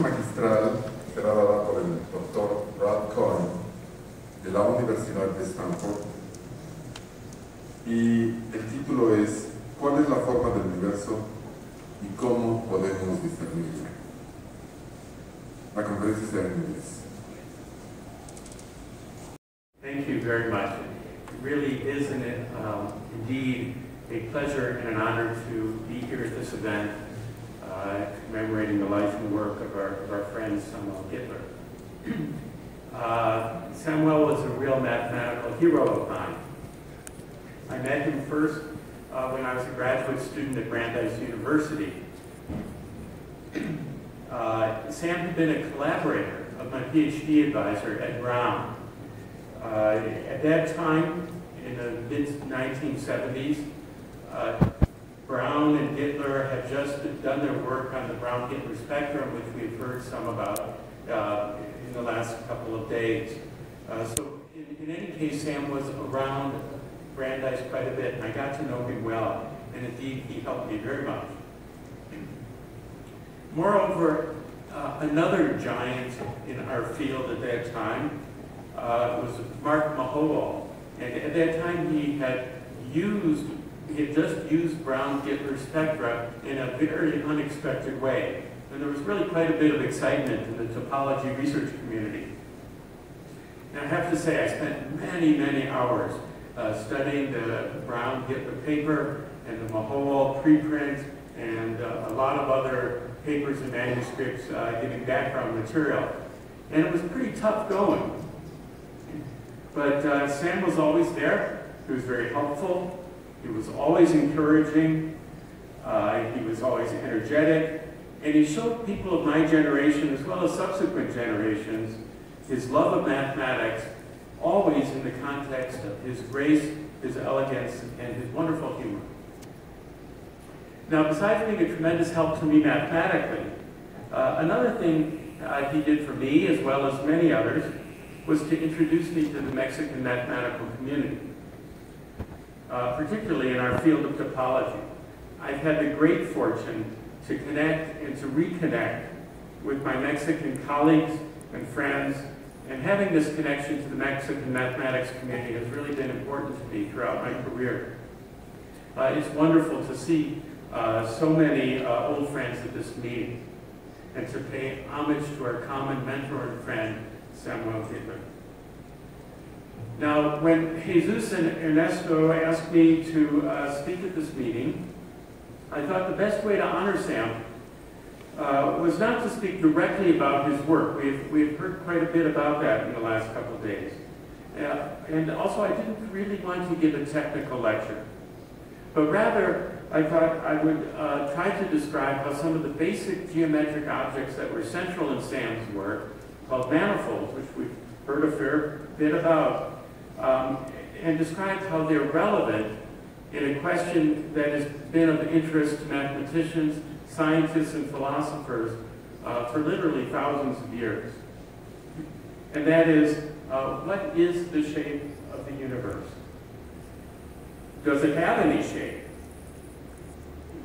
magistral será dada por el doctor Brad Cohen de la Universidad de Stanford y el título es ¿Cuál es la forma del universo y cómo podemos discernirla? La conferencia será. Thank you very much. It really is an, um, indeed a pleasure and an honor to be here at this event uh, commemorating the life and work of our, of our friend Samuel Gitler. Uh, Samuel was a real mathematical hero of mine. I met him first uh, when I was a graduate student at Brandeis University. Uh, Sam had been a collaborator of my PhD advisor, Ed Brown. Uh, at that time, in the mid-1970s, uh, Brown and Gitler had just done their work on the Brown-Gitler spectrum, which we've heard some about uh, in the last couple of days. Uh, so in, in, any case, Sam was around Brandeis quite a bit, and I got to know him well, and indeed he helped me very much. Moreover, uh, another giant in our field at that time uh, was Mark Mahowald. And at that time he had used, he had just used Brown-Gitler spectra in a very unexpected way. And there was really quite a bit of excitement in the topology research community. And I have to say, I spent many, many hours uh, studying the Brown-Gitler paper and the Mahowald preprint and uh, a lot of other papers and manuscripts uh, giving background material. And it was pretty tough going. But uh, Sam was always there. He was very helpful. He was always encouraging. Uh, he was always energetic. And he showed people of my generation, as well as subsequent generations, his love of mathematics, always in the context of his grace, his elegance, and his wonderful humor. Now, besides being a tremendous help to me mathematically, uh, another thing uh, he did for me, as well as many others, was to introduce me to the Mexican mathematical community, uh, particularly in our field of topology. I've had the great fortune to connect and to reconnect with my Mexican colleagues and friends, and having this connection to the Mexican mathematics community has really been important to me throughout my career. Uh, it's wonderful to see uh, so many uh, old friends at this meeting and to pay homage to our common mentor and friend, Samuel Gitler. Now, when Jesus and Ernesto asked me to uh, speak at this meeting, I thought the best way to honor Sam uh, was not to speak directly about his work. We've, we've heard quite a bit about that in the last couple of days. Uh, and also, I didn't really want to give a technical lecture, but rather, I thought I would uh, try to describe how some of the basic geometric objects that were central in Sam's work, called manifolds, which we've heard a fair bit about, um, and describes how they're relevant in a question that has been of interest to mathematicians, scientists, and philosophers uh, for literally thousands of years. And that is, uh, what is the shape of the universe? Does it have any shape?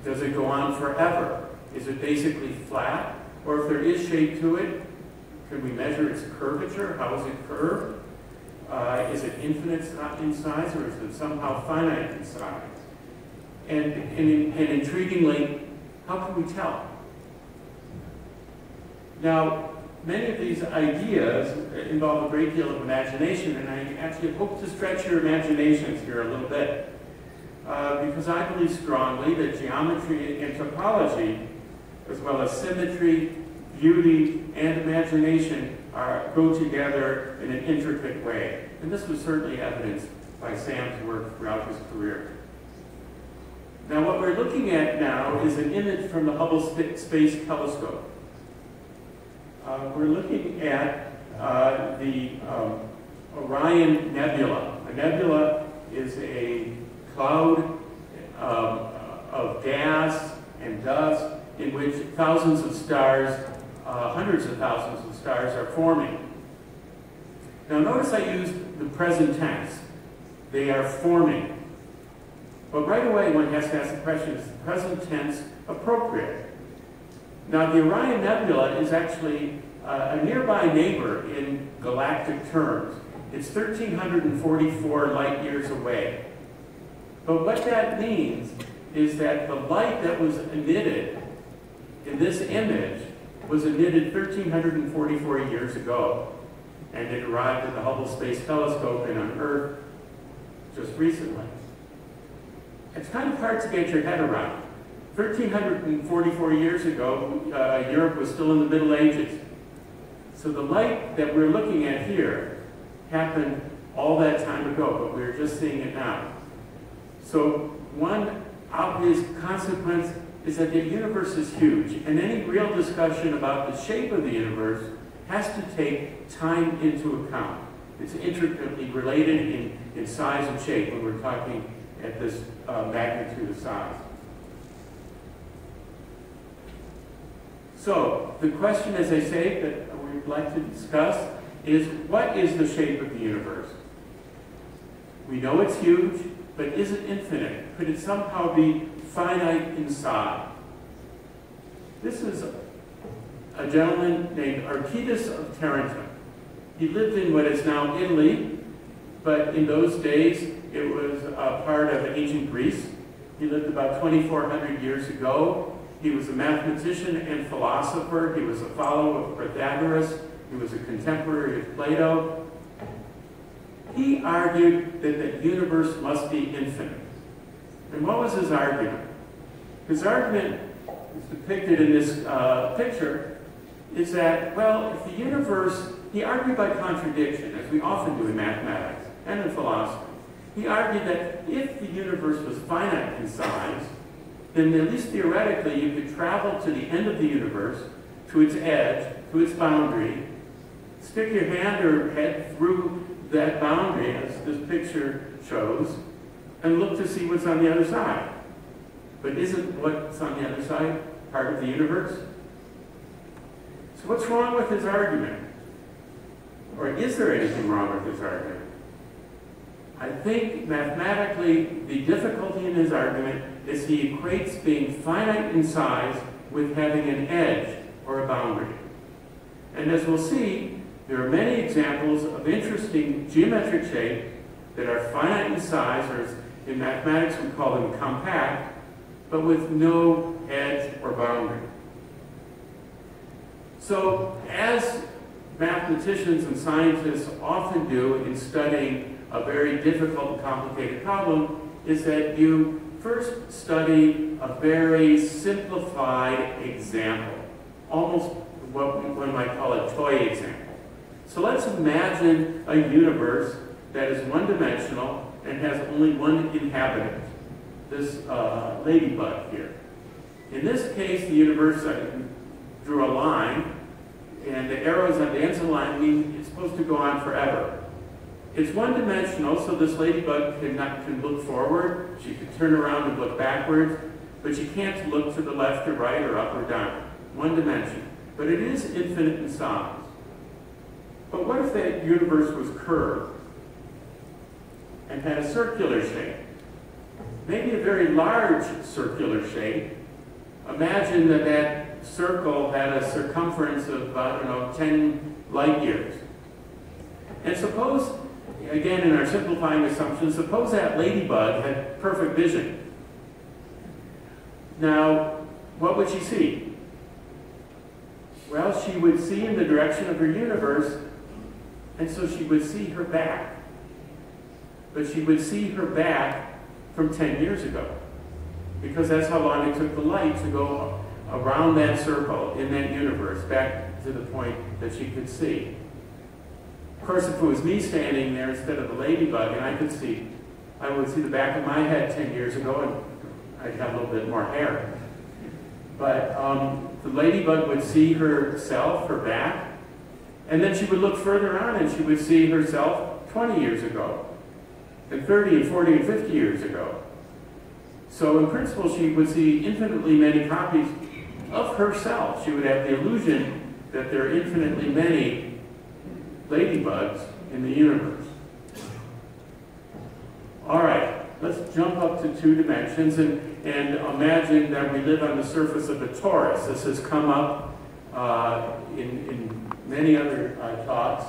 Does it go on forever? Is it basically flat? Or if there is shape to it, can we measure its curvature? How is it curved? Uh, is it infinite in size or is it somehow finite in size? And, and, and intriguingly, how can we tell? Now, many of these ideas involve a great deal of imagination, and I actually hope to stretch your imaginations here a little bit. Uh, because I believe strongly that geometry and topology, as well as symmetry, beauty, and imagination, are, go together in an intricate way. And this was certainly evidenced by Sam's work throughout his career. Now what we're looking at now is an image from the Hubble Space Telescope. Uh, we're looking at uh, the um, Orion Nebula. A nebula is a cloud um, of gas and dust in which thousands of stars, uh, hundreds of thousands of stars are forming. Now notice I used the present tense. They are forming. But right away one has to ask the question, is the present tense appropriate? Now, the Orion Nebula is actually uh, a nearby neighbor in galactic terms. It's 1,344 light years away. But what that means is that the light that was emitted in this image was emitted 1,344 years ago. And it arrived at the Hubble Space Telescope and on Earth just recently. It's kind of hard to get your head around. 1,344 years ago, uh, Europe was still in the Middle Ages. So the light that we're looking at here happened all that time ago, but we're just seeing it now. So one obvious consequence is that the universe is huge, and any real discussion about the shape of the universe has to take time into account. It's intricately related in, in size and shape when we're talking at this uh, magnitude of size. So, the question, as I say, that we'd like to discuss is what is the shape of the universe? We know it's huge, but is it infinite? Could it somehow be finite in size? This is a gentleman named Archytas of Tarentum. He lived in what is now Italy, but in those days it was a part of ancient Greece. He lived about 2,400 years ago. He was a mathematician and philosopher. He was a follower of Pythagoras. He was a contemporary of Plato. He argued that the universe must be infinite. And what was his argument? His argument is depicted in this uh, picture is that, well, if the universe, he argued by contradiction, as we often do in mathematics and in philosophy. He argued that if the universe was finite in size, then at least theoretically you could travel to the end of the universe, to its edge, to its boundary, stick your hand or head through that boundary, as this picture shows, and look to see what's on the other side. But isn't what's on the other side part of the universe? So what's wrong with his argument? Or is there anything wrong with his argument? I think mathematically the difficulty in his argument is he equates being finite in size with having an edge or a boundary. And as we'll see, there are many examples of interesting geometric shapes that are finite in size, or in mathematics we call them compact, but with no edge or boundary. So as mathematicians and scientists often do in studying a very difficult and complicated problem, is that you first study a very simplified example, almost what one might call a toy example. So let's imagine a universe that is one-dimensional and has only one inhabitant, this uh, ladybug here. In this case, the universe, I drew a line, and the arrows on the ends of the line mean it's supposed to go on forever. It's one-dimensional, so this ladybug can, not, can look forward, she can turn around and look backwards, but she can't look to the left or right or up or down. One dimension. But it is infinite in size. But what if that universe was curved and had a circular shape? Maybe a very large circular shape. Imagine that that circle had a circumference of, I don't know, 10 light years. And suppose, again in our simplifying assumption, suppose that ladybug had perfect vision. Now, what would she see? Well, she would see in the direction of her universe and so she would see her back. But she would see her back from 10 years ago. Because that's how long it took the light to go around that circle in that universe back to the point that she could see. Of course, if it was me standing there instead of the ladybug and I could see, I would see the back of my head 10 years ago and I'd have a little bit more hair. But um, the ladybug would see herself, her back, and then she would look further on and she would see herself 20 years ago, and 30 and 40 and 50 years ago. So in principle, she would see infinitely many copies of herself. She would have the illusion that there are infinitely many ladybugs in the universe. All right, let's jump up to two dimensions and, and imagine that we live on the surface of a torus. This has come up uh, in, in many other uh, talks.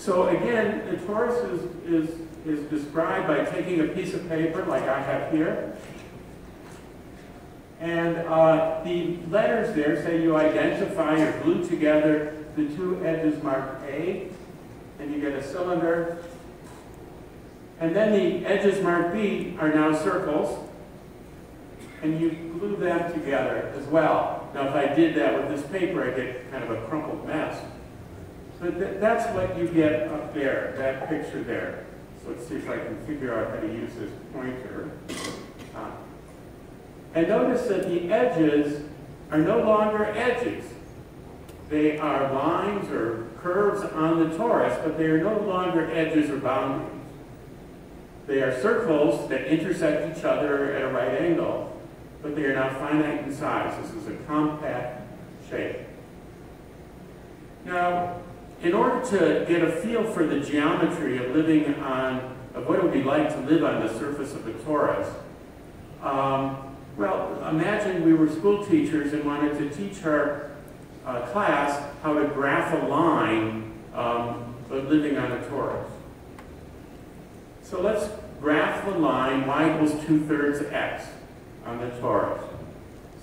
So again, the torus is, is, is described by taking a piece of paper like I have here. And uh, the letters there say you identify or glue together the two edges marked A, and you get a cylinder. And then the edges marked B are now circles, and you glue them together as well. Now if I did that with this paper, I get kind of a crumpled mess. But th that's what you get up there, that picture there. So let's see if I can figure out how to use this pointer. Uh, and notice that the edges are no longer edges. They are lines or curves on the torus, but they are no longer edges or boundaries. They are circles that intersect each other at a right angle, but they are not finite in size. This is a compact shape. Now, in order to get a feel for the geometry of living on, of what it would be like to live on the surface of a torus, um, well, imagine we were school teachers and wanted to teach our uh, class how to graph a line um, living on a torus. So let's graph the line y equals 2 thirds x on the torus.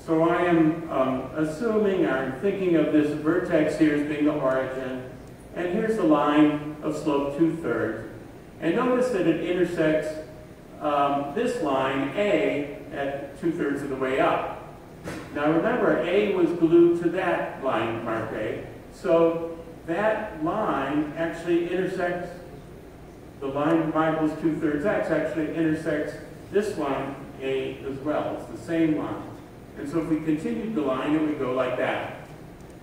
So I am um, assuming, I'm thinking of this vertex here as being the origin, and here's the line of slope 2 thirds. And notice that it intersects um, this line, A, at 2 thirds of the way up. Now remember, A was glued to that line, mark A. So that line actually intersects, the line y equals 2 thirds x actually intersects this line A as well. It's the same line. And so if we continued the line, it would go like that.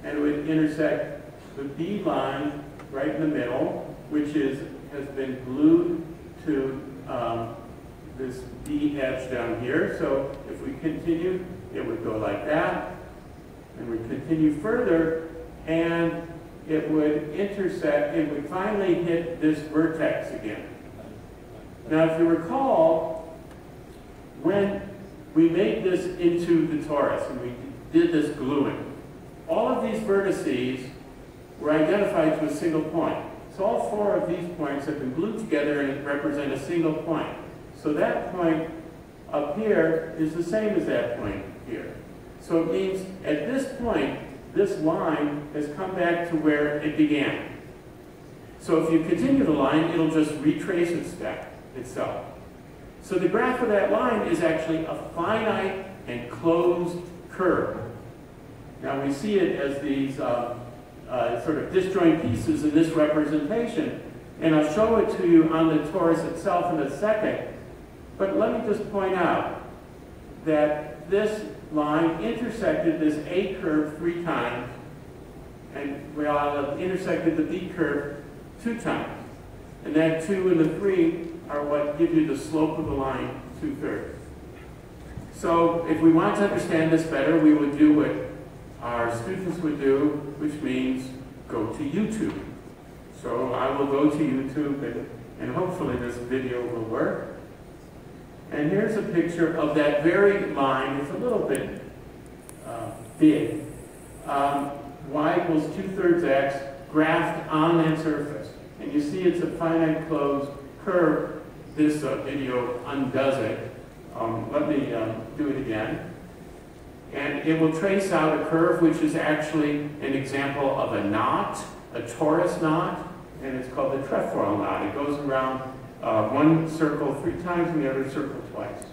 And it would intersect the B line right in the middle, which is has been glued to um, this B edge down here. So if we continue, it would go like that. And we continue further, and it would intersect, it would finally hit this vertex again. Now, if you recall, when we made this into the torus and we did this gluing, all of these vertices were identified to a single point. So all four of these points have been glued together and represent a single point. So that point up here is the same as that point here. So it means at this point, this line has come back to where it began. So if you continue the line, it'll just retrace itself. So the graph of that line is actually a finite and closed curve. Now we see it as these uh, uh, sort of disjoint pieces in this representation. And I'll show it to you on the torus itself in a second. But let me just point out that this line intersected this A curve three times, and we all intersected the B curve two times. And that two and the three are what give you the slope of the line two-thirds. So if we want to understand this better, we would do what our students would do, which means go to YouTube. So I will go to YouTube and, and hopefully this video will work. And here's a picture of that very line. It's a little bit uh, big. Um, y equals 2 thirds x graphed on that surface. And you see it's a finite closed curve. This uh, video undoes it. Um, let me um, do it again. And it will trace out a curve which is actually an example of a knot, a torus knot, and it's called the trefoil knot. It goes around uh, one circle three times and the other circle twice.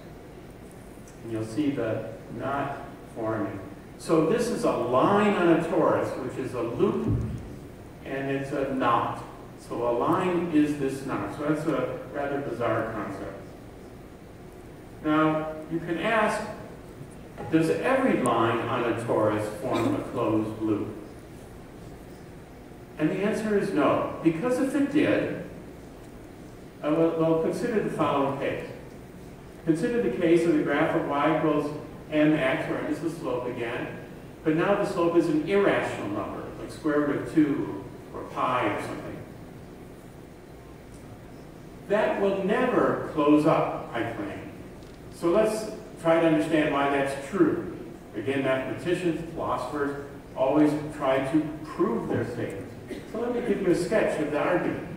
And you'll see the knot forming. So this is a line on a torus, which is a loop, and it's a knot. So a line is this knot. So that's a rather bizarre concept. Now, you can ask, does every line on a torus form a closed loop? And the answer is no. Because if it did, uh, well, well, consider the following case. Consider the case of the graph of y equals mx, where m is the slope again, but now the slope is an irrational number, like square root of 2 or pi or something. that will never close up, I claim. So let's try to understand why that's true. Again, mathematicians, philosophers always try to prove their statements. So let me give you a sketch of the argument.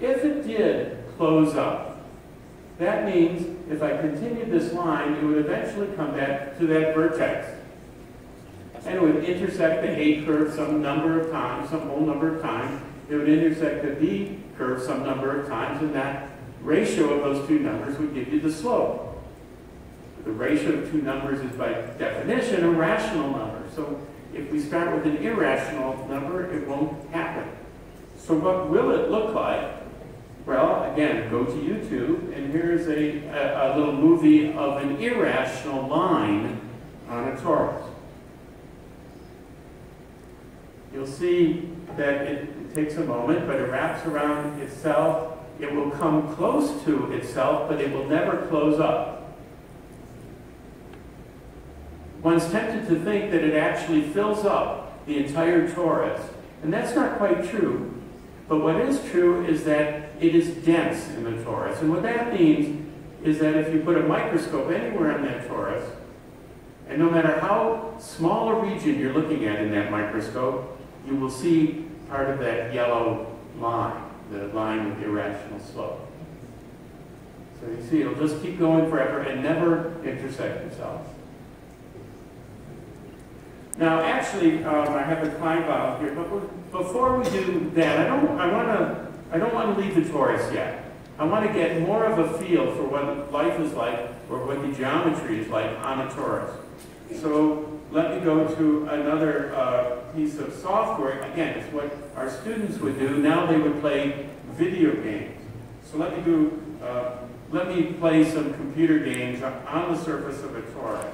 If it did close up, that means if I continued this line, it would eventually come back to that vertex. And it would intersect the A curve some number of times, some whole number of times. It would intersect the B curve some number of times, and that ratio of those two numbers would give you the slope. The ratio of two numbers is by definition a rational number. So if we start with an irrational number, it won't happen. So what will it look like? Well, again, go to YouTube, and here's a, a, a little movie of an irrational line on a torus. You'll see that it, it takes a moment, but it wraps around itself. It will come close to itself, but it will never close up. One's tempted to think that it actually fills up the entire torus, and that's not quite true. But what is true is that it is dense in the torus, and what that means is that if you put a microscope anywhere in that torus, and no matter how small a region you're looking at in that microscope, you will see part of that yellow line, the line with irrational slope. So you see, it'll just keep going forever and never intersect itself. Now, actually, um, I have a Klein bottle here, but before we do that, I don't, I want to, I don't want to leave the torus yet. I want to get more of a feel for what life is like, or what the geometry is like on a torus. So let me go to another uh, piece of software. Again, it's what our students would do. Now they would play video games. So let me do, uh, let me play some computer games on the surface of a torus.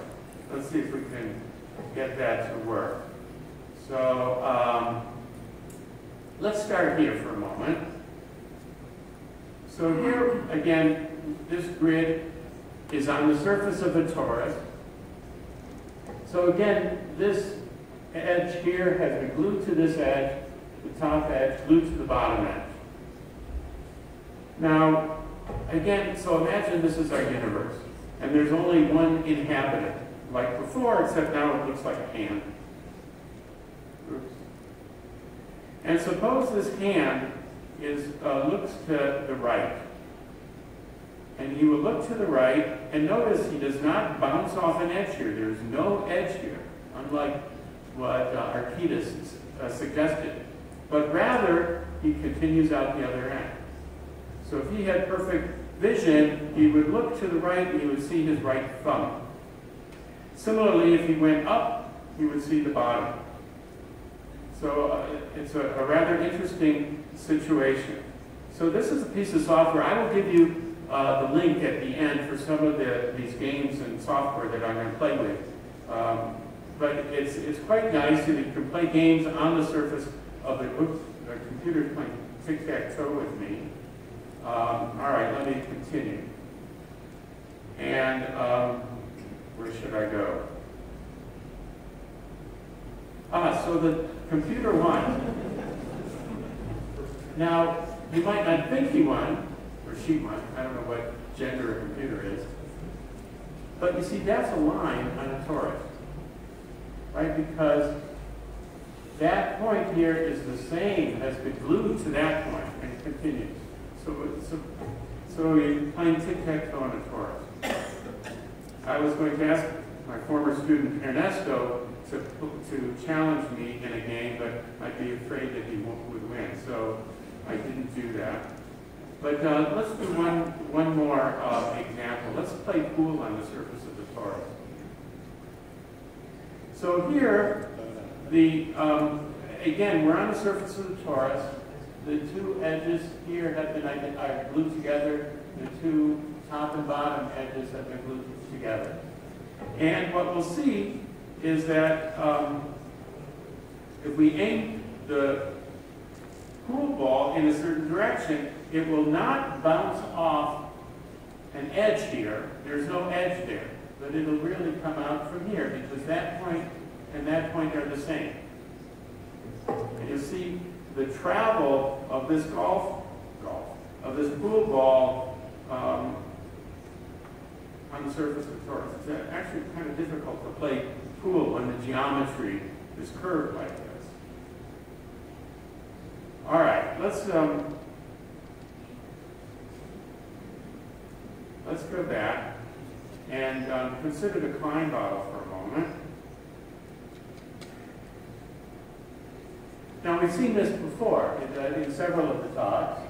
Let's see if we can get that to work. So um, let's start here for a moment. So here, again, this grid is on the surface of a torus. So again, this edge here has been glued to this edge, the top edge glued to the bottom edge. Now, again, so imagine this is our universe, and there's only one inhabitant like before, except now it looks like a hand. Oops. And suppose this hand is uh, looks to the right. And he will look to the right, and notice he does not bounce off an edge here. There's no edge here, unlike what uh, uh, suggested. But rather, he continues out the other end. So if he had perfect vision, he would look to the right and he would see his right thumb. Similarly, if he went up, he would see the bottom. So uh, it's a, a, rather interesting situation. So this is a piece of software. I will give you uh, the link at the end for some of the, these games and software that I'm going to play with. Um, but it's, it's quite nice, that you can play games on the surface of the, oops, the computer's playing tic-tac-toe with me. Um, all right, let me continue. And um, where should I go? Ah, so the computer won. Now, you might not think he won, or she won, I don't know what gender a computer is, but you see, that's a line on a torus, right? Because that point here is the same, has been glued to that point, and continues. So, so, so you're playing tic-tac-toe on a torus. I was going to ask my former student Ernesto to, to challenge me in a game, but I'd be afraid that he would win, so I didn't do that. But uh, let's do one, one more uh, example. Let's play pool on the surface of the torus. So here, the um, again, we're on the surface of the torus. The two edges here have been are glued together. The two top and bottom edges have been glued together. And what we'll see is that um, if we aim the pool ball in a certain direction, it will not bounce off an edge here. There's no edge there, but it'll really come out from here because that point and that point are the same. And you see the travel of this golf, golf, of this pool ball um, on the surface of the torus. It's actually kind of difficult to play pool when the geometry is curved like this. All right, let's um, let's go back and um, consider the Klein bottle for a moment. Now we've seen this before in, uh, in several of the talks.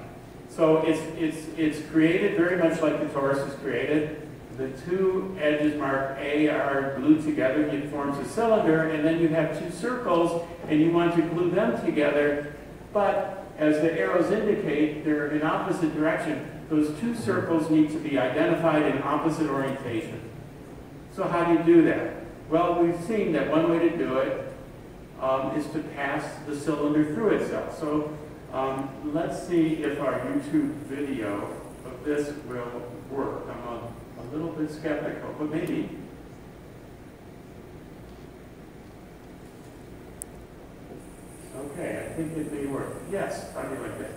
So it's, it's, it's created very much like the torus is created. The two edges marked A are glued together, it forms a cylinder, and then you have two circles, and you want to glue them together, but as the arrows indicate, they're in opposite direction. Those two circles need to be identified in opposite orientation. So how do you do that? Well, we've seen that one way to do it um, is to pass the cylinder through itself. So um, let's see if our YouTube video of this will work. I'm a, a little bit skeptical, but maybe. Okay, I think it may work. Yes, something like that.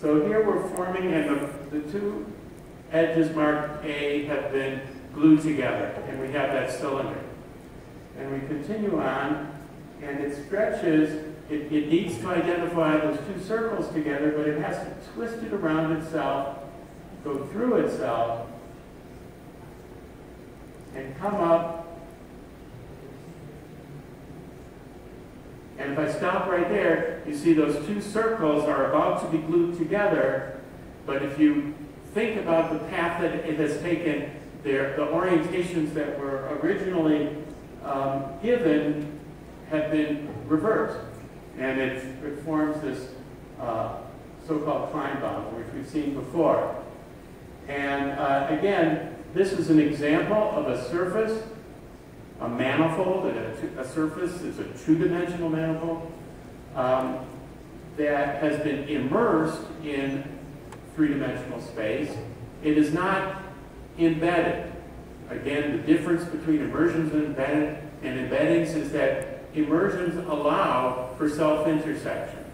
So here we're forming, and the, the two edges marked A have been glued together, and we have that cylinder. And we continue on, and it stretches it, it needs to identify those two circles together, but it has to twist it around itself, go through itself, and come up. And if I stop right there, you see those two circles are about to be glued together, but if you think about the path that it has taken, there, the orientations that were originally um, given have been reversed. And it, it forms this uh, so-called Klein bottle, which we've seen before. And uh, again, this is an example of a surface, a manifold, a, a surface is a two-dimensional manifold um, that has been immersed in three-dimensional space. It is not embedded. Again, the difference between immersions and, embedded, and embeddings is that immersions allow for self-intersection.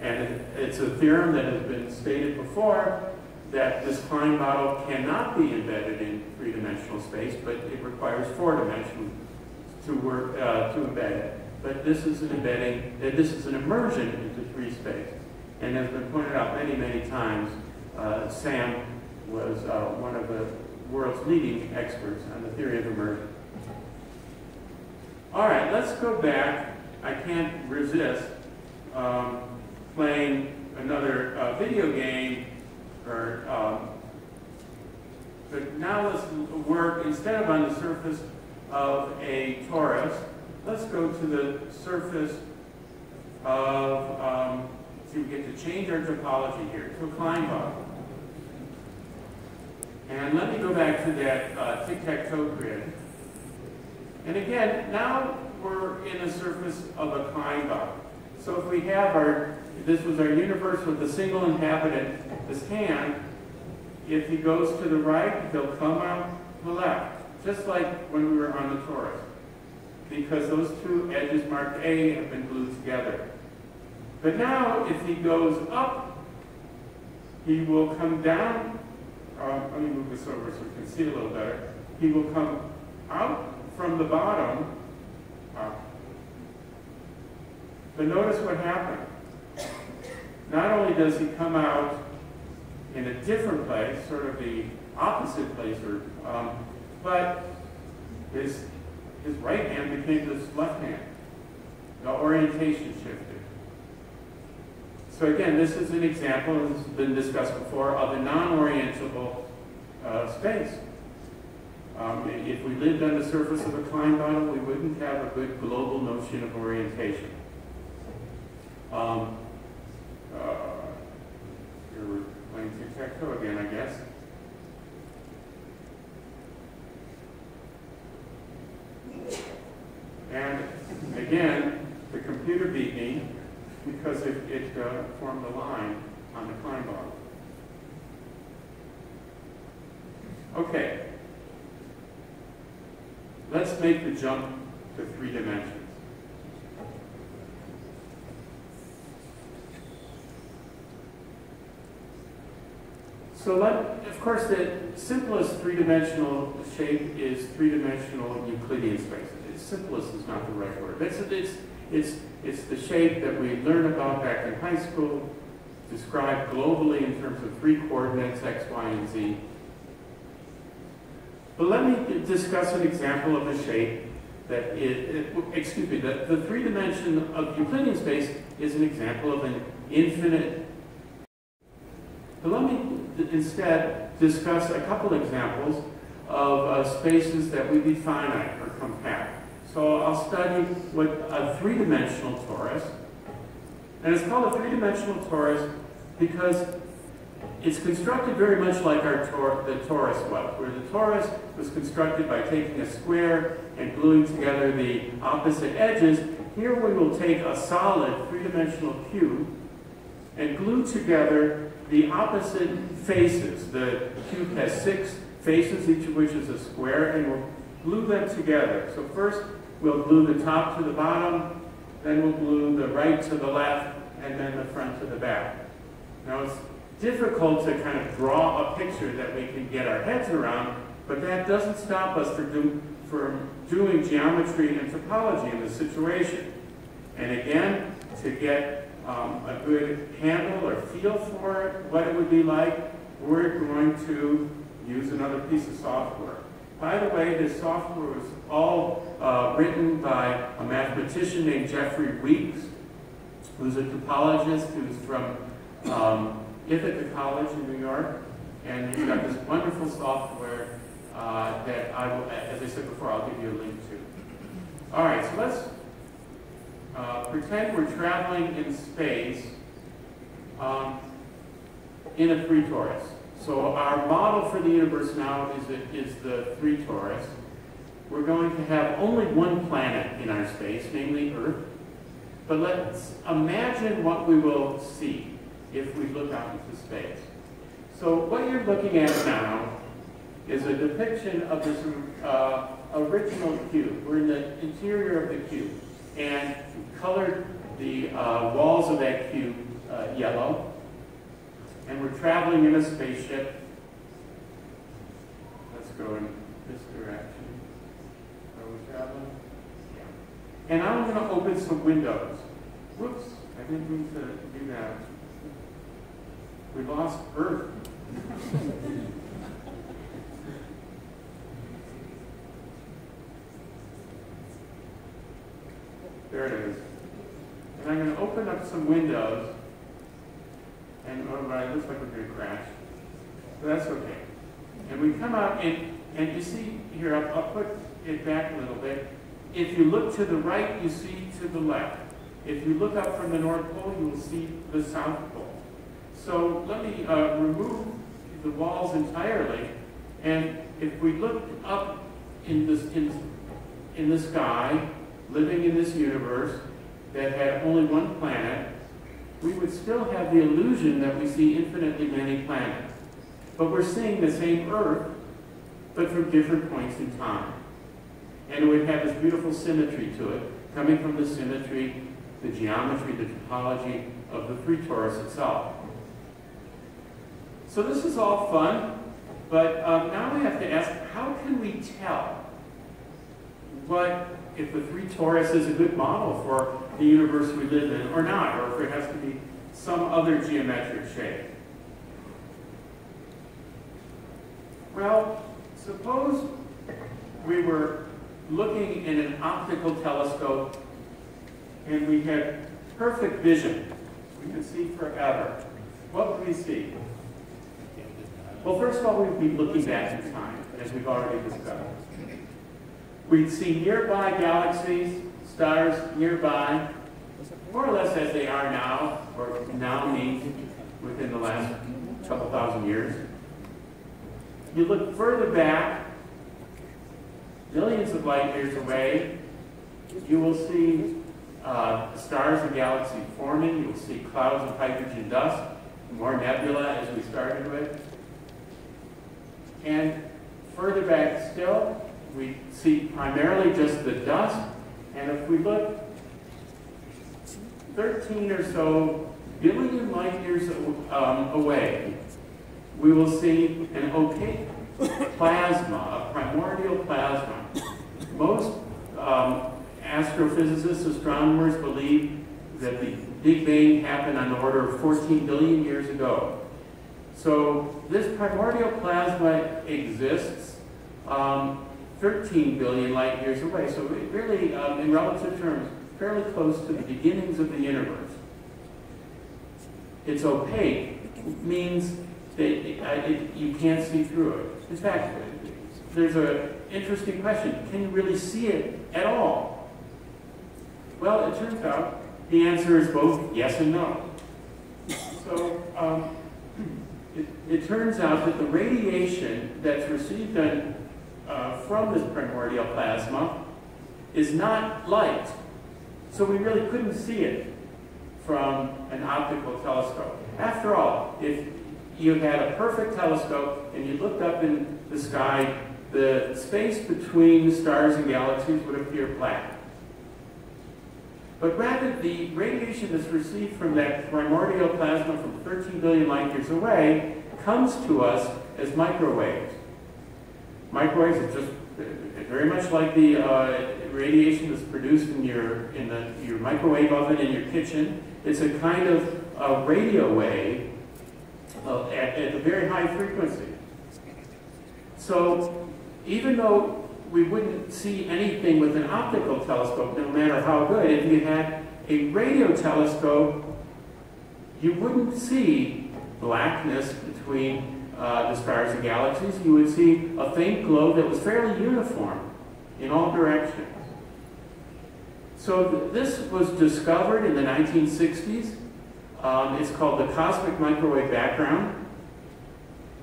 And it's a theorem that has been stated before that this Klein bottle cannot be embedded in three-dimensional space, but it requires four dimensions to work uh, to embed it. But this is an embedding, uh, this is an immersion into three space. And as been pointed out many, many times, uh, Sam was uh, one of the world's leading experts on the theory of immersion. All right, let's go back. I can't resist um, playing another uh, video game. Um, but now let's work, instead of on the surface of a torus, let's go to the surface of, um, see, we get to change our topology here to a Klein bottle. And let me go back to that uh, tic-tac-toe grid. And again, now we're in the surface of a Klein bottle. So if we have our, this was our universe with a single inhabitant, this hand, if he goes to the right, he'll come out to the left, just like when we were on the torus. Because those two edges marked A have been glued together. But now, if he goes up, he will come down. Uh, let me move this over so we can see a little better. He will come out from the bottom up. But notice what happened. Not only does he come out in a different place, sort of the opposite place, or, um, but his, his right hand became this left hand. The orientation shifted. So again, this is an example, has been discussed before, of a non-orientable uh, space. Um, if we lived on the surface of a Klein bottle, we wouldn't have a good global notion of orientation. Um, uh, here we're playing tic-tac-toe again, I guess. And again, the computer beat me because it, formed a line on the Klein bottle. Okay, Let's make the jump to three dimensions. So let, of course, the simplest three-dimensional shape is three-dimensional Euclidean space. It's simplest is not the right word. It's, it's, it's, it's the shape that we learned about back in high school, described globally in terms of three coordinates, x, y, and z. But let me discuss an example of a shape that is, excuse me, the, the three dimension of Euclidean space is an example of an infinite. But let me instead discuss a couple examples of uh, spaces that would be finite or compact. So I'll study what a three-dimensional torus, and it's called a three-dimensional torus because it's constructed very much like our tor the torus was, where the torus was constructed by taking a square and gluing together the opposite edges. Here we will take a solid three-dimensional cube and glue together the opposite faces. The cube has six faces, each of which is a square, and we'll glue them together. So first, we'll glue the top to the bottom, then we'll glue the right to the left, and then the front to the back. Now it's difficult to kind of draw a picture that we can get our heads around, but that doesn't stop us from, do, from doing geometry and topology in the situation. And again, to get um, a good handle or feel for it, what it would be like, we're going to use another piece of software. By the way, this software was all uh, written by a mathematician named Jeffrey Weeks, who's a topologist who's from um, Ithaca College in New York, and he's got this wonderful software uh, that I will, as I said before, I'll give you a link to. All right, so let's uh, pretend we're traveling in space um, in a three torus. So our model for the universe now is, a, is the three torus. We're going to have only one planet in our space, namely Earth. But let's imagine what we will see if we look out into space. So what you're looking at now is a depiction of this uh, original cube. We're in the interior of the cube and colored the uh, walls of that cube uh, yellow. And we're traveling in a spaceship. Let's go in this direction. Are we traveling? Yeah. And I'm going to open some windows. Whoops, I didn't mean to do that. We lost Earth. there it is. And I'm going to open up some windows. And oh, it looks like we're going to crash. But that's okay. And we come out, and, and you see here, I'll, I'll put it back a little bit. If you look to the right, you see to the left. If you look up from the North Pole, you will see the South Pole. So let me uh, remove the walls entirely. And if we look up in, this, in, in the sky, living in this universe that had only one planet, we would still have the illusion that we see infinitely many planets. But we're seeing the same Earth, but from different points in time. And it would have this beautiful symmetry to it, coming from the symmetry, the geometry, the topology of the three torus itself. So this is all fun, but um, now we have to ask, how can we tell what, if the three torus is a good model for the universe we live in or not, or if it has to be some other geometric shape? Well, suppose we were looking in an optical telescope and we had perfect vision. We could see forever. What would we see? Well, first of all, we'd be looking back in time, as we've already discussed. We'd see nearby galaxies, stars nearby, more or less as they are now, or now mean within the last couple thousand years. You look further back, millions of light years away, you will see uh, stars and galaxies forming. You'll see clouds of hydrogen dust, more nebula as we started with. And further back still, we see primarily just the dust. And if we look 13 or so billion light years um, away, we will see an opaque plasma, a primordial plasma. Most um, astrophysicists, astronomers believe that the Big Bang happened on the order of 14 billion years ago. So this primordial plasma exists um, 13 billion light years away. So really, um, in relative terms, fairly close to the beginnings of the universe. It's opaque means that it, it, you can't see through it. In fact, there's an interesting question. Can you really see it at all? Well, it turns out the answer is both yes and no. So um, it, it, turns out that the radiation that's received in, uh, from this primordial plasma is not light. So we really couldn't see it from an optical telescope. After all, if you had a perfect telescope and you looked up in the sky, the space between the stars and galaxies would appear black. But rather, the radiation that's received from that primordial plasma from 13 billion light years away comes to us as microwaves. Microwaves are just very much like the uh, radiation that's produced in your in the, your microwave oven in your kitchen. It's a kind of a radio wave uh, at, at a very high frequency. So even though we wouldn't see anything with an optical telescope, no matter how good, if you had a radio telescope, you wouldn't see blackness between uh, the stars and galaxies. You would see a faint glow that was fairly uniform in all directions. So th this was discovered in the 1960s. Um, it's called the cosmic microwave background.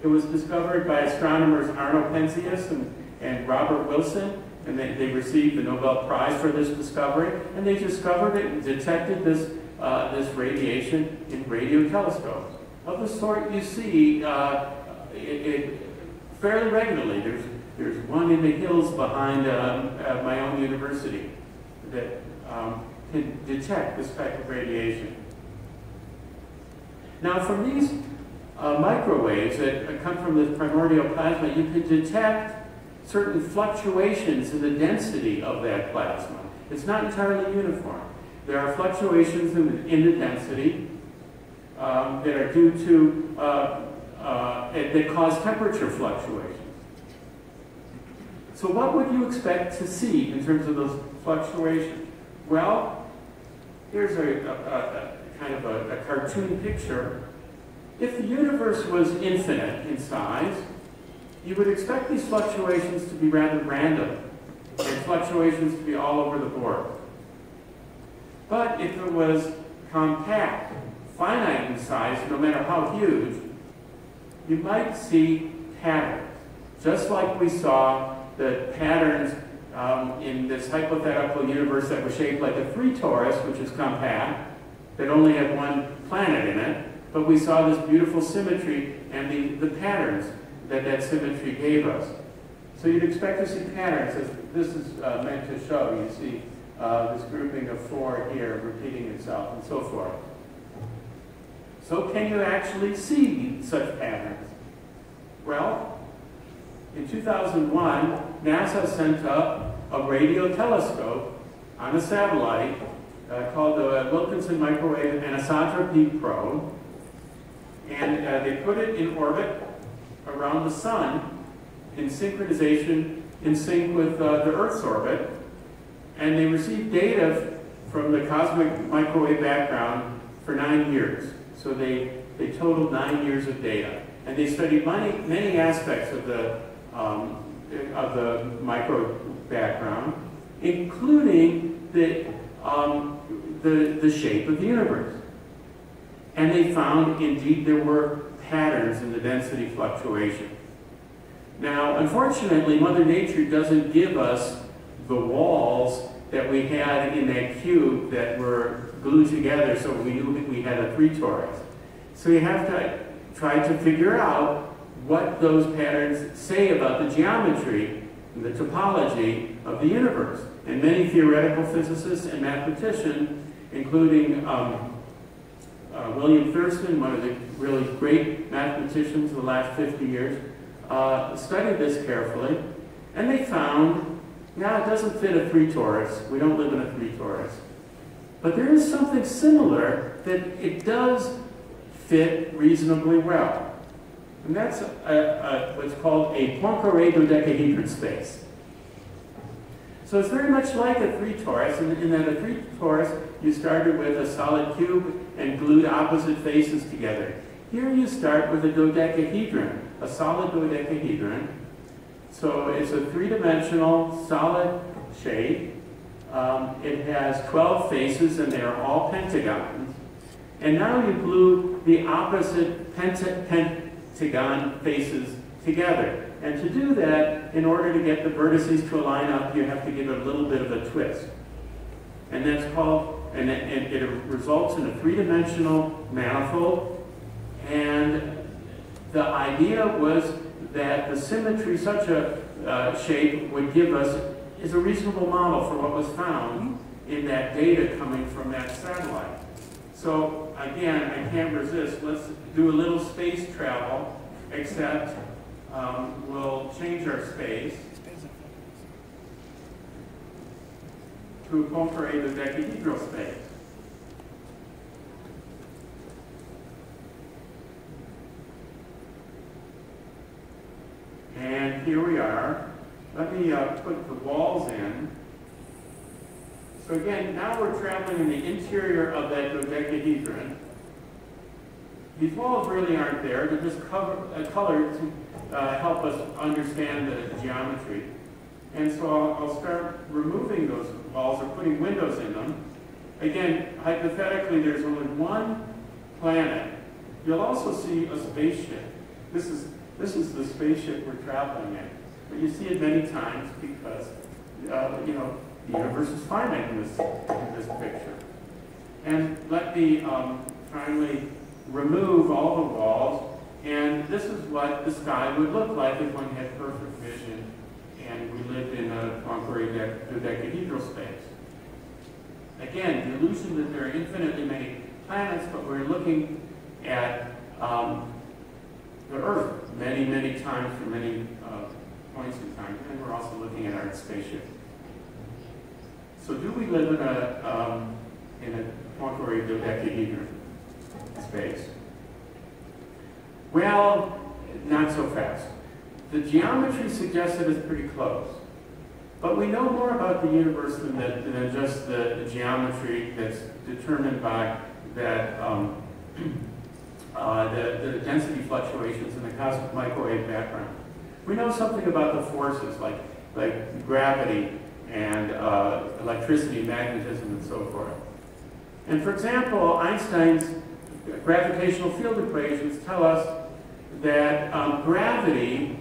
It was discovered by astronomers Arno Penzias and, and Robert Wilson, and they, they received the Nobel Prize for this discovery. And they discovered it and detected this, uh, this radiation in radio telescopes of the sort you see uh, it, it fairly regularly. There's, there's one in the hills behind um, uh, my own university that um, can detect this type of radiation. Now, from these uh, microwaves that come from this primordial plasma, you can detect certain fluctuations in the density of that plasma. It's not entirely uniform. There are fluctuations in, in the density um, that are due to, uh, uh, that cause temperature fluctuations. So what would you expect to see in terms of those fluctuations? Well, here's a, a, a kind of a, a cartoon picture. If the universe was infinite in size, you would expect these fluctuations to be rather random and fluctuations to be all over the board. But if it was compact, finite in size, no matter how huge, you might see patterns, just like we saw the patterns um, in this hypothetical universe that was shaped like a three torus, which is compact, that only had one planet in it, but we saw this beautiful symmetry and the, the patterns that that symmetry gave us. So you'd expect to see patterns, as this is uh, meant to show. You see uh, this grouping of four here repeating itself and so forth. So can you actually see such patterns? Well, in 2001, NASA sent up a radio telescope on a satellite uh, called the Wilkinson Microwave Anisotropy Probe. And uh, they put it in orbit around the sun in synchronization, in sync with uh, the Earth's orbit. And they received data from the cosmic microwave background for nine years. So they, they totaled nine years of data. And they studied many, many aspects of the, um, of the micro background, including the um, the, the shape of the universe. And they found, indeed, there were patterns in the density fluctuation. Now, unfortunately, Mother Nature doesn't give us the walls that we had in that cube that were glued together so we knew that we had a three torus. So you have to try to figure out what those patterns say about the geometry and the topology of the universe. And many theoretical physicists and mathematicians, including um, uh, William Thurston, one of the really great mathematicians of the last 50 years, uh, studied this carefully, and they found, yeah, it doesn't fit a three torus. We don't live in a three torus. But there is something similar that it does fit reasonably well. And that's a, a, what's called a Poincare dodecahedron space. So it's very much like a three torus, in, in that a three torus, you started with a solid cube and glued opposite faces together. Here you start with a dodecahedron, a solid dodecahedron. So it's a three-dimensional solid shape. Um, it has 12 faces and they're all pentagons. And now you glue the opposite penta pentagon faces together. And to do that, in order to get the vertices to align up, you have to give it a little bit of a twist. And that's called, and it, and it results in a three-dimensional manifold. And the idea was that the symmetry, such a uh, shape, would give us, is a reasonable model for what was found in that data coming from that satellite. So again, I can't resist. Let's do a little space travel, except um, we'll change our space to incorporate the dodecahedral space. And here we are. Let me uh, put the walls in. So again, now we're traveling in the interior of that dodecahedron. These walls really aren't there. They're just cover, uh, colored to uh, help us understand the geometry. And so I'll, I'll start removing those walls or putting windows in them. Again, hypothetically, there's only one planet. You'll also see a spaceship. This is, this is the spaceship we're traveling in. But you see it many times because, uh, you know, the universe is finite in this, in this picture. And let me um, finally remove all the walls, and this is what the sky would look like if one had perfect vision and we lived in a dodecahedral space. Again, the illusion that there are infinitely many planets, but we're looking at um, the Earth many, many times from many uh, points in time, and we're also looking at our spaceship. So do we live in a, um, in a Poincare dodecahedron? space? Well, not so fast. The geometry suggests that it's pretty close. But we know more about the universe than, the, than just the, the, geometry that's determined by that um, uh, the, the density fluctuations in the cosmic microwave background. We know something about the forces like, like gravity and uh, electricity, magnetism, and so forth. And for example, Einstein's gravitational field equations tell us that um, gravity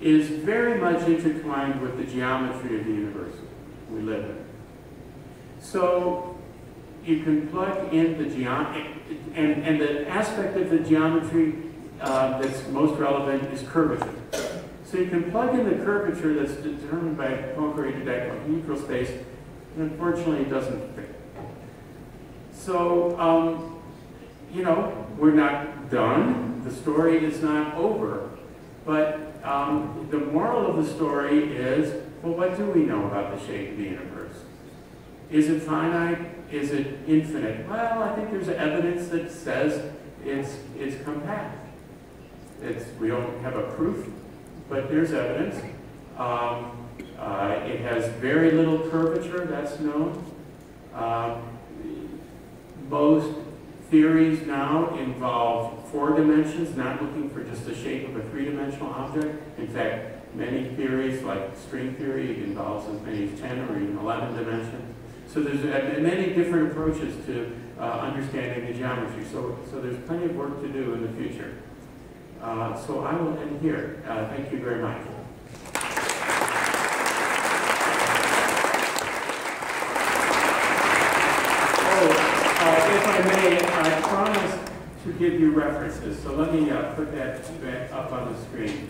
is very much intertwined with the geometry of the universe we live in. So you can plug in the geometry, and, and the aspect of the geometry uh, that's most relevant is curvature. So you can plug in the curvature that's determined by Poincare dodecahedral space, and unfortunately it doesn't fit. So um, you know, we're not done. The story is not over. But um, the moral of the story is, well, what do we know about the shape of the universe? Is it finite? Is it infinite? Well, I think there's evidence that says it's, it's compact. It's, we don't have a proof, but there's evidence. Um, uh, it has very little curvature, that's known. Um, most Theories now involve four dimensions, not looking for just the shape of a three-dimensional object. In fact, many theories, like string theory, involves as many as 10 or even 11 dimensions. So there's many different approaches to uh, understanding the geometry. So, so there's plenty of work to do in the future. Uh, so I will end here. Uh, thank you very much. if I may, I promised to give you references, so let me uh, put that back up on the screen.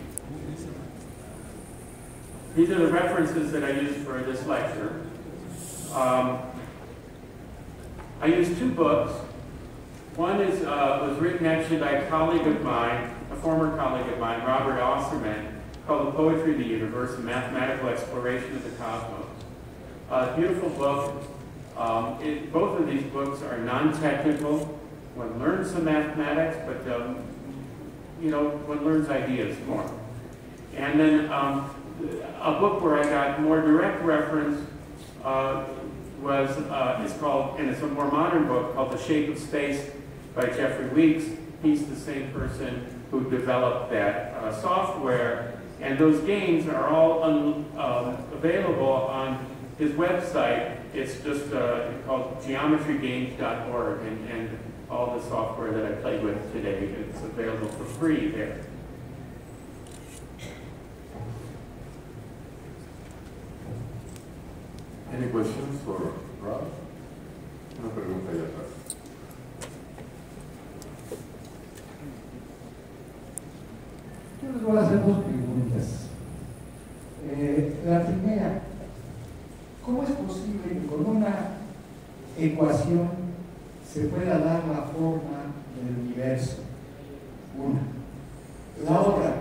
These are the references that I used for this lecture. Um, I used two books. One is, uh, was written actually by a colleague of mine, former colleague of mine, Robert Osserman, called The Poetry of the Universe, a Mathematical Exploration of the Cosmos. A beautiful book. Um, it, both of these books are non-technical. One learns some mathematics, but um, you know, one learns ideas more. And then um, a book where I got more direct reference uh, was, uh, called, and it's a more modern book called The Shape of Space by Jeffrey Weeks. He's the same person who developed that uh, software. And those games are all un, um, available on his website. It's just uh, called geometrygames.org. And, and all the software that I played with today, it's available for free there. Any questions for Rob? Pregunta atrás. Yo les voy a hacer dos preguntas. Eh, la primera, ¿cómo es posible que con una ecuación se pueda dar la forma del universo? Una. La otra,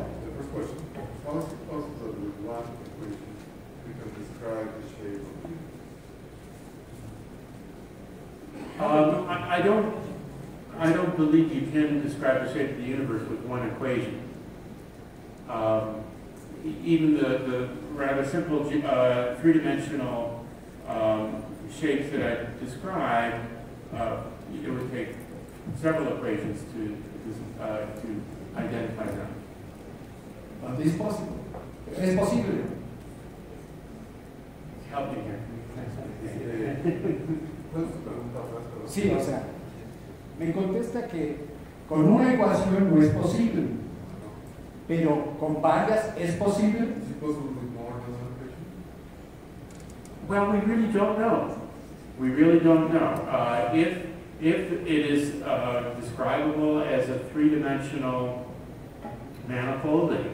Um, I, I don't, I don't believe you can describe the shape of the universe with one equation. Um, even the, the rather simple uh, three-dimensional um, shapes that I described, uh, it would take several equations to, uh, to identify them. but it's possible. Es possible. Help me here. ¿Puedes preguntar más? Pero- Sí, o sea, me contesta que con una ecuación no es posible, pero con varias es posible. Is it possible with more than one equation? Well, we really don't know. We really don't know. Uh, if, if it is uh, describable as a three-dimensional manifold, a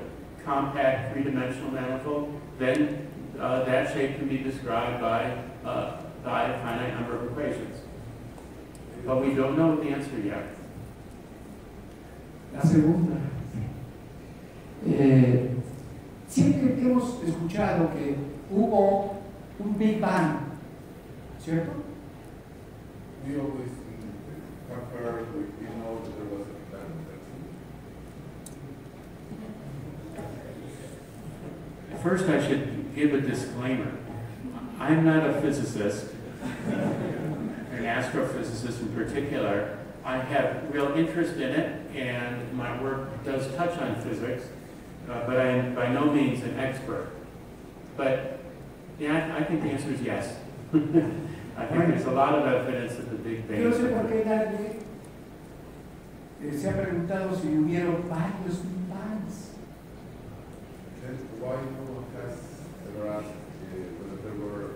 compact three-dimensional manifold, then uh, that shape can be described by, uh, by a finite number of equations. But we don't know the answer yet. La segunda. Eh, siempre hemos escuchado que hubo un Big Bang, ¿cierto? We always have we we know that there was a Big Bang. First, I should give a disclaimer. I'm not a physicist, an astrophysicist in particular. I have real interest in it, and my work does touch on physics, uh, but I am by no means an expert. But yeah, I think the answer is yes. I think there's a lot of evidence that the Big Yo no sé por Bang. qué nadie eh, se ha preguntado si hubieron varios Big Bangs. Why no one has ever asked uh, whether there were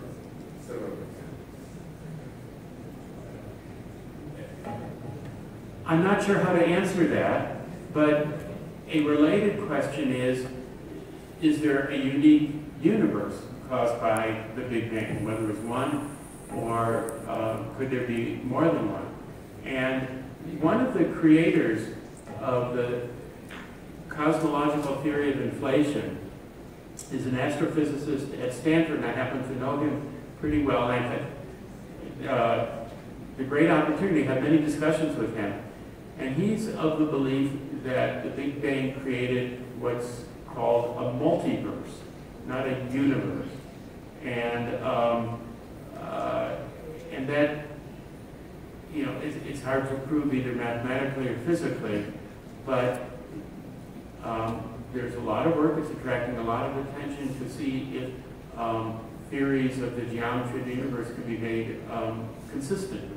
several Big I'm not sure how to answer that, but a related question is, is there a unique universe caused by the Big Bang, whether it's one or uh, could there be more than one? And one of the creators of the cosmological theory of inflation is an astrophysicist at Stanford, and I happen to know him pretty well. And I've had uh, the great opportunity to have many discussions with him. And he's of the belief that the Big Bang created what's called a multiverse, not a universe. And, um, uh, and that, you know, it's, it's hard to prove either mathematically or physically, but um, there's a lot of work, it's attracting a lot of attention to see if um, theories of the geometry of the universe can be made um, consistent.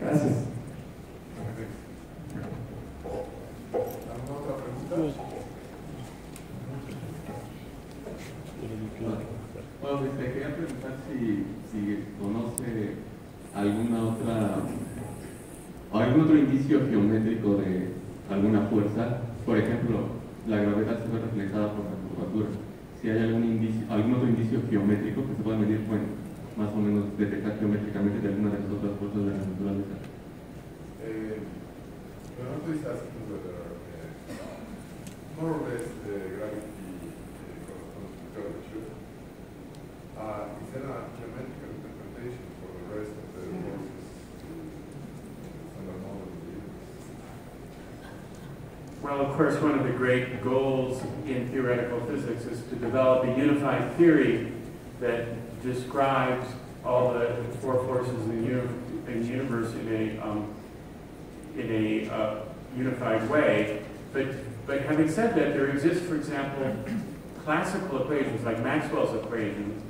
Gracias. ¿Alguna otra pregunta? Bueno, pues, te quería preguntar si, si conoce alguna otra algún otro indicio geométrico de alguna fuerza. Por ejemplo, la gravedad se ve reflejada por la curvatura. Si hay algún indicio, algún otro indicio geométrico que se pueda medir, bueno, más o menos detectar geométricamente of course, one of the great goals in theoretical physics is to develop a unified theory that describes all the four forces in the, uni- in the universe in a, um, in a uh, unified way. But, but having said that, there exist, for example, classical equations like Maxwell's equations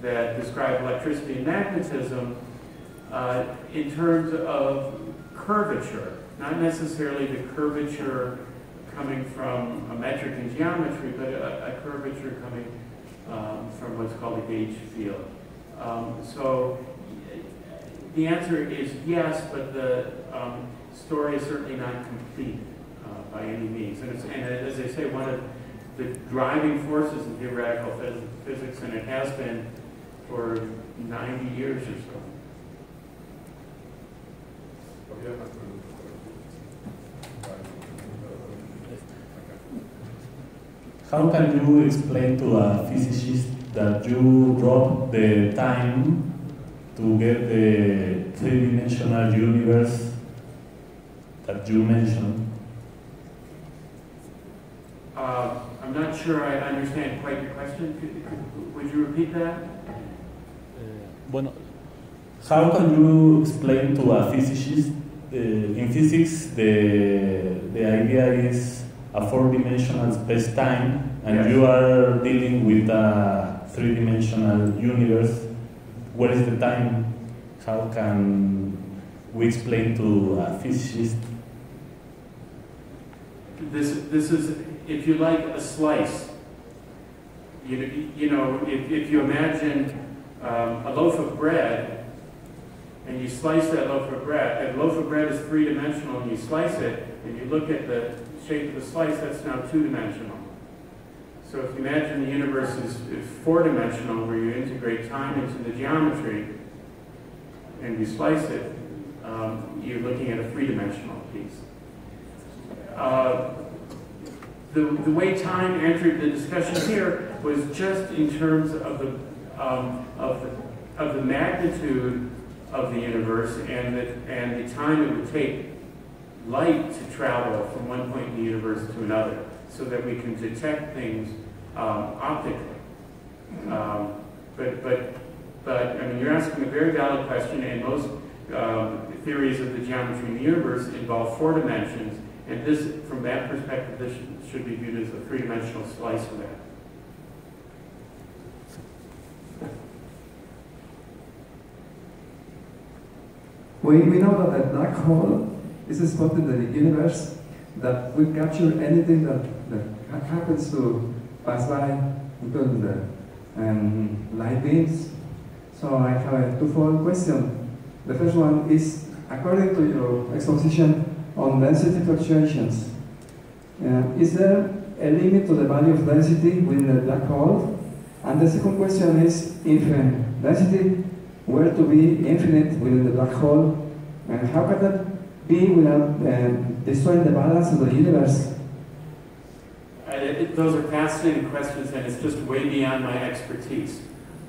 that describe electricity and magnetism uh, in terms of curvature, not necessarily the curvature coming from a metric in geometry, but a, a curvature coming um, from what's called a gauge field. Um, so the answer is yes, but the um, story is certainly not complete uh, by any means. And, and as I say, one of the driving forces in theoretical phys- physics, and it has been for 90 years or so. How can you explain to a physicist that you drop the time to get the three-dimensional universe that you mentioned? Uh, I'm not sure I understand quite your question. Could- could- Would you repeat that? Bueno, how can you explain to a physicist? Uh, in physics, the the idea is a four-dimensional space-time, and Yes. you are dealing with a three-dimensional universe. Where is the time? How can we explain to a physicist? This, this is, if you like, a slice. You, you know, if, if you imagine um, a loaf of bread, and you slice that loaf of bread, that loaf of bread is three-dimensional, and you slice it, and you look at the shape of the slice, that's now two-dimensional. So if you imagine the universe is, is four-dimensional, where you integrate time into the geometry, and you slice it, um, you're looking at a three-dimensional piece. Uh, the, the way time entered the discussion here was just in terms of the, um, of the, of the magnitude of the universe and the, and the time it would take light to travel from one point in the universe to another so that we can detect things um, optically. Um, but, but, but, I mean, you're asking a very valid question, and most um, theories of the geometry in the universe involve four dimensions, and this, from that perspective, this should, be viewed as a three-dimensional slice of that. We, we know that a black hole is a spot in the universe that will capture anything that, that happens to pass by, including the um, light beams. So I have a twofold question. The first one is, according to your exposition on density fluctuations, uh, is there a limit to the value of density within the black hole? And the second question is, if uh, density were to be infinite within the black hole, and how can that be without um, destroying the balance of the universe? Uh, it- Those are fascinating questions, and it's just way beyond my expertise.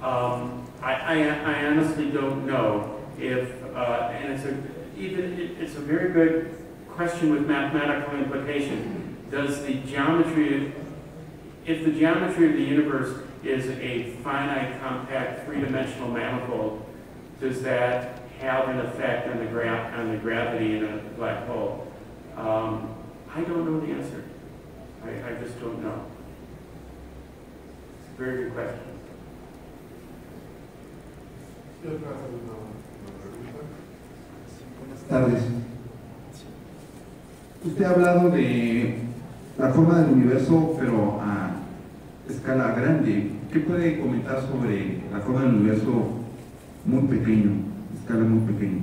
Um, I, I, I honestly don't know if, uh, and it's a, even, it- it's a very good question with mathematical implication. Does the geometry, if the geometry of the universe is a finite, compact, three-dimensional manifold, does that have an effect on the gra- on the gravity in a black hole? Um, I don't know the answer. I, I just don't know. It's a very good question. Buenas tardes. Usted ha hablado de la forma del universo, pero a escala grande. ¿Qué puede comentar sobre la forma del universo muy pequeño, escala muy pequeña?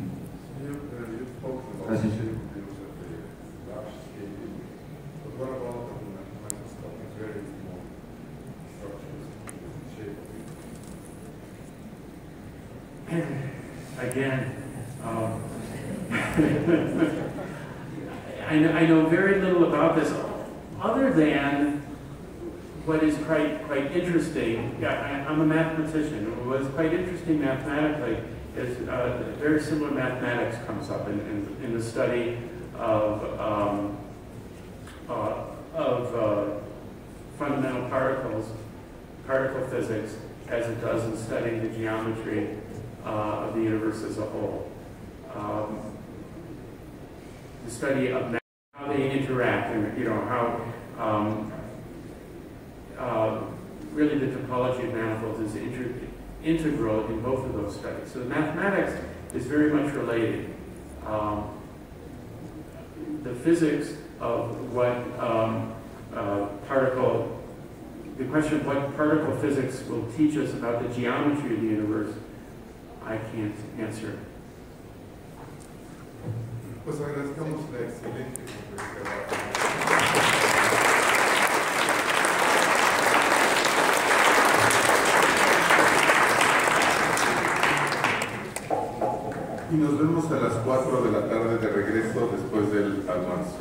You, you spoke about Gracias. shape of the large scale, but what about the microscopic, very small structures in the shape of it? again, um, I know, I know very little about this, other than what is quite, quite interesting. Yeah, I, I'm a mathematician. What is quite interesting mathematically is uh, very similar mathematics comes up in, in, in the study of, um, uh, of uh, fundamental particles, particle physics, as it does in studying the geometry uh, of the universe as a whole. Um, the study of ma- how they interact and you know how um, uh, really the topology of manifolds is inter- integral in both of those studies. So the mathematics is very much related. Um, the physics of what um, uh, particle, the question of what particle physics will teach us about the geometry of the universe, I can't answer. Y nos vemos a las 4 de la tarde de regreso después del almuerzo.